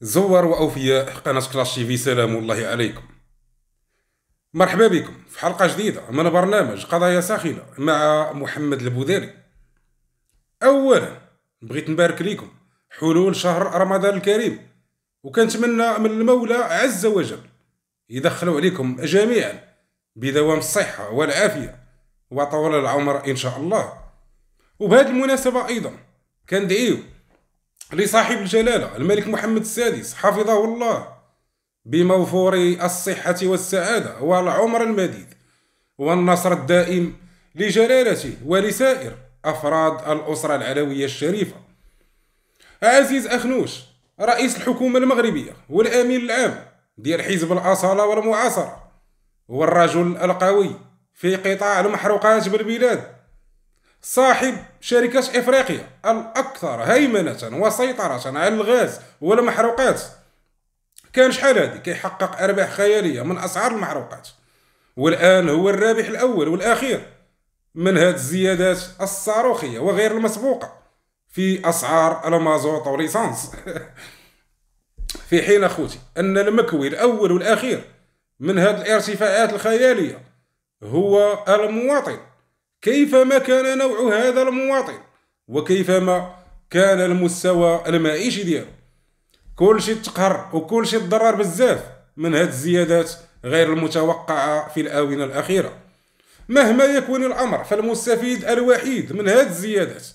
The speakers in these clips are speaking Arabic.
زوار وأوفياء قناة كلاش تي في سلام الله عليكم. مرحبا بكم في حلقة جديدة من برنامج قضايا ساخنة مع محمد البوداري أولا بغيت نبارك لكم حلول شهر رمضان الكريم وكنتمنى من المولى عز وجل يدخلوا عليكم جميعا بدوام الصحة والعافية وطول العمر إن شاء الله. وبهذه المناسبة أيضا كندعيو لصاحب الجلالة الملك محمد السادس حفظه الله بموفور الصحة والسعادة والعمر المديد والنصر الدائم لجلالته ولسائر أفراد الأسرة العلوية الشريفة. عزيز أخنوش رئيس الحكومة المغربية والأمين العام ديال حزب الأصالة والمعاصرة والرجل القوي في قطاع المحروقات بالبلاد صاحب شركة إفريقيا الأكثر هيمنة وسيطرة على الغاز والمحروقات. كان شحال هادي؟ كيحقق أرباح خيالية من أسعار المحروقات. والآن هو الرابح الأول والأخير من هاد الزيادات الصاروخية وغير المسبوقة في أسعار المازوت وليسانس في حين أخوتي أن المكوي الأول والأخير من هاد الارتفاعات الخيالية هو المواطن. كيفما كان نوع هذا المواطن وكيفما كان المستوى المعيشي ديالو. كل شيء تقهر وكل شيء تضرر بزاف من هذه الزيادات غير المتوقعة في الآونة الأخيرة. مهما يكون الأمر فالمستفيد الوحيد من هذه الزيادات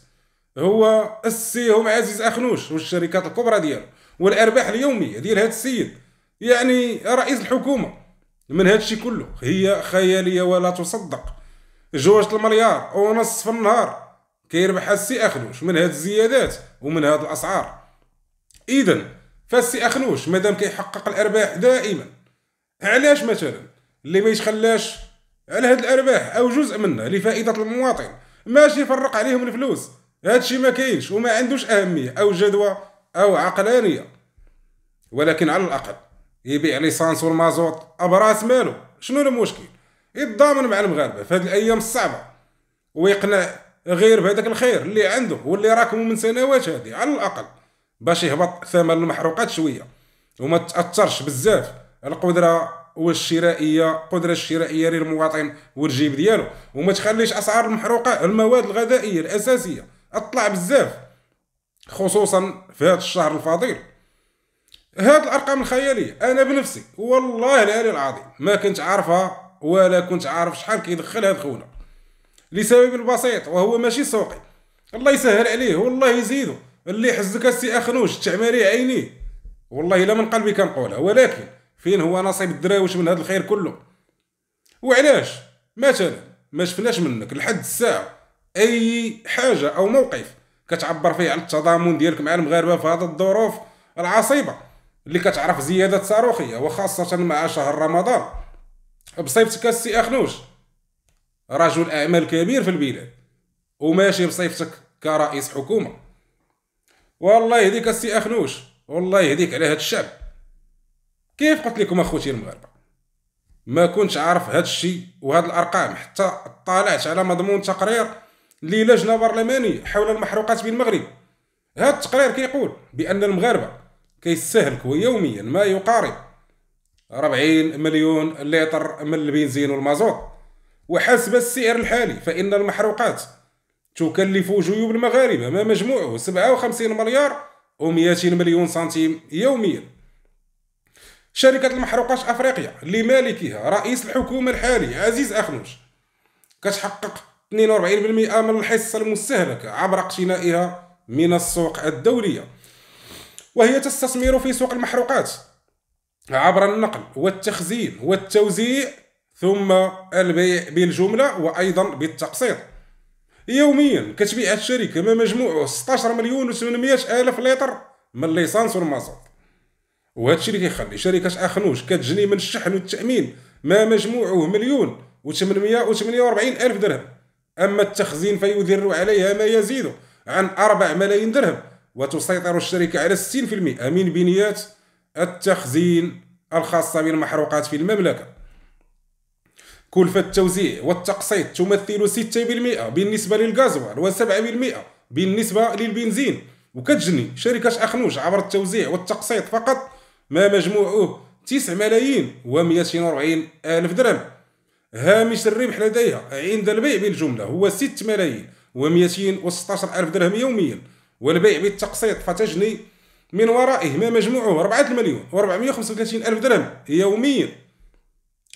هو السيهم عزيز أخنوش والشركات الكبرى ديالو والأرباح اليومية ديال هذا السيد. يعني رئيس الحكومة من هذا الشيء كله هي خيالية ولا تصدق. جوج المليار ونص في النهار. كيربح السي أخنوش من هاد الزيادات ومن هاد الأسعار. اذا فالسي أخنوش مادام كيحقق الأرباح دائما علاش مثلا؟ اللي ما يتخلاش على هاد الأرباح أو جزء منها لفائدة المواطن ماشي يفرق عليهم الفلوس. هادشي ما كاينش وما عندوش أهمية أو جدوى أو عقلانية. ولكن على الأقل يبيع ليسانس والمازوت أبراس مالو شنو المشكل؟ يتضامن مع المغاربة في هذه الأيام الصعبة ويقنع غير بهذاك الخير اللي عنده واللي راكم من سنوات هذه على الأقل باش يهبط ثمن المحروقات شوية وما تأثرش بزاف القدرة والشرائية القدره الشرائية للمواطن والجيب ديالو وما تخليش أسعار المحروقات المواد الغذائية الأساسية اطلع بزاف خصوصا في هذا الشهر الفضيل هاد الأرقام الخيالية أنا بنفسي والله العلي العظيم ما كنت عارفها ولا كنت عارف شحال كيدخل هاد خونا. لسبب بسيط وهو ماشي سوقي الله يسهل عليه والله يزيدو. اللي يحزك السي اخنوش تعمري عينيه. والله إلا من قلبي كنقولها ولكن فين هو نصيب الدراوش من هذا الخير كله؟ وعلاش؟ مثلا ما شفناش منك لحد الساعة أي حاجة أو موقف كتعبر فيه على التضامن ديالك مع المغاربة في هذه الظروف العصيبة اللي كتعرف زيادات صاروخية وخاصة مع شهر رمضان. بصيفتك السي أخنوش. رجل اعمال كبير في البلاد. وماشي بصيفتك كرئيس حكومة. والله يهديك السي أخنوش. والله يهديك على هاد الشعب. كيف قلت لكم أخوتي المغاربة؟ ما كنتش عارف هاد الشيء وهاد الأرقام. حتى طالعت على مضمون تقرير للجنة برلمانيه حول المحروقات بالمغرب هاد التقرير كيقول بأن المغاربة كيستهلكوا يوميا ما يقارب 40 مليون لتر من البنزين والمازوت. وحسب السعر الحالي فإن المحروقات تكلف جيوب المغاربة ما مجموعه 57 مليار و200 مليون سنتيم يوميا. شركة المحروقات أفريقيا لمالكها رئيس الحكومة الحالي عزيز أخنوش كتحقق 42% من الحصة المستهلكة عبر اقتنائها من السوق الدولية. وهي تستثمر في سوق المحروقات عبر النقل والتخزين والتوزيع ثم البيع بالجملة وأيضا بالتقسيط. يوميا كتبيع الشركة ما مجموعه 16 مليون و 800 ألف لتر من الليسانس والمازوت. وهذا الشيء اللي كيخلي شركة أخنوش كتجني من الشحن والتأمين ما مجموعه مليون و 848 ألف درهم. أما التخزين فيدر عليها ما يزيد عن 4 ملايين درهم وتسيطر الشركة على 60% من بنيات التخزين الخاصة بالمحروقات في المملكة. كلفة التوزيع والتقسيط تمثل 6% بالنسبة للغازوال و7% بالنسبة للبنزين. وكتجني شركة أخنوش عبر التوزيع والتقسيط فقط ما مجموعه 9 ملايين و240 ألف درهم. هامش الربح لديها عند البيع بالجملة هو 6 ملايين و216 ألف درهم يوميا. والبيع بالتقسيط فتجني من ورائه ما مجموعه 4 مليون و435 ألف درهم يوميا.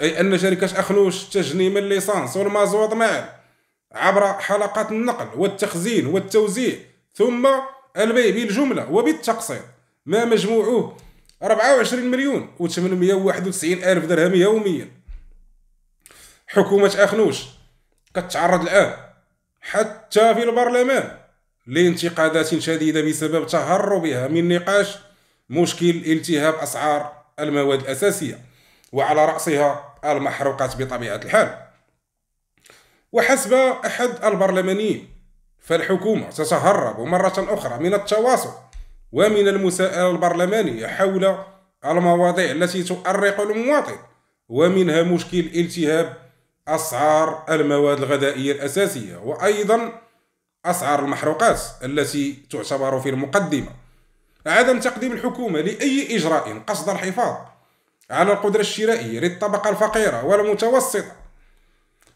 أي أن شركة أخنوش تجني من الليسانس والمازوت معا عبر حلقات النقل والتخزين والتوزيع. ثم البيع بالجملة وبالتقسيط. ما مجموعه؟ 24 مليون و891 ألف درهم يوميا. حكومة أخنوش كتعرض الآن حتى في البرلمان. لانتقادات شديدة بسبب تهربها من نقاش مشكل التهاب أسعار المواد الأساسية وعلى رأسها المحروقات بطبيعة الحال. وحسب أحد البرلمانيين فالحكومة تتهرب مرة أخرى من التواصل ومن المساءلة البرلمانية حول المواضيع التي تؤرق المواطن ومنها مشكل التهاب أسعار المواد الغذائية الأساسية. وأيضا أسعار المحروقات التي تعتبر في المقدمة. عدم تقديم الحكومة لأي إجراء قصد الحفاظ على القدرة الشرائية للطبقة الفقيرة والمتوسطة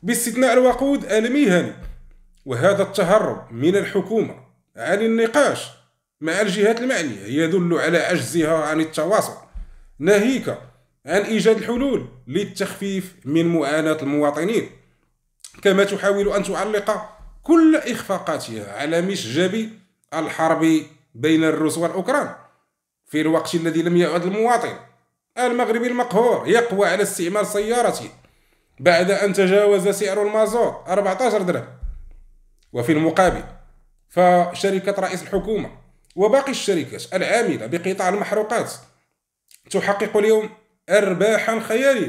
باستثناء الوقود المهني. وهذا التهرب من الحكومة عن النقاش مع الجهات المعنية يدل على عجزها عن التواصل ناهيك عن إيجاد الحلول للتخفيف من معاناة المواطنين. كما تحاول أن تعلق كل إخفاقاتها على مشجب الحرب بين الروس والأوكران في الوقت الذي لم يعد المواطن المغربي المقهور يقوى على استعمال سيارته بعد أن تجاوز سعر المازوت 14 درهم. وفي المقابل فشركة رئيس الحكومة وباقي الشركات العاملة بقطاع المحروقات تحقق اليوم أرباحا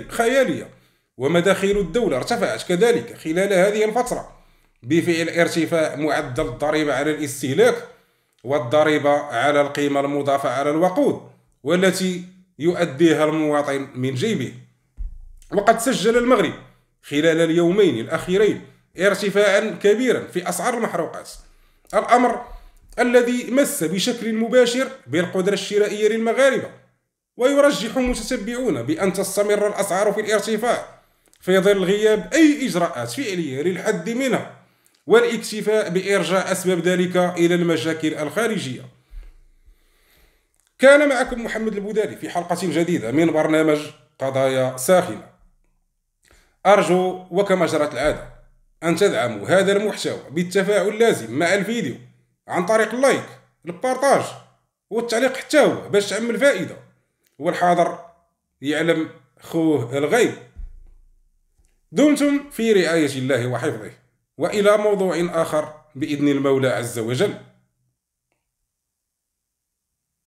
خيالية ومداخيل الدولة ارتفعت كذلك خلال هذه الفترة. بفعل ارتفاع معدل الضريبة على الاستهلاك والضريبة على القيمة المضافة على الوقود والتي يؤديها المواطن من جيبه. وقد سجل المغرب خلال اليومين الأخيرين ارتفاعا كبيرا في أسعار المحروقات. الأمر الذي مس بشكل مباشر بالقدرة الشرائية للمغاربة ويرجح متتبعون بأن تستمر الأسعار في الارتفاع في ظل غياب أي إجراءات فعلية للحد منها. والاكتفاء بإرجاع أسباب ذلك إلى المشاكل الخارجية. كان معكم محمد البوداري في حلقة جديدة من برنامج قضايا ساخنة. أرجو وكما جرت العادة أن تدعموا هذا المحتوى بالتفاعل اللازم مع الفيديو عن طريق ال like ال partage والتعليق حتى هو باش تعم الفائدة والحاضر يعلم خوه الغايب. دمتم في رعاية الله وحفظه. وإلى موضوع آخر بإذن المولى عز وجل.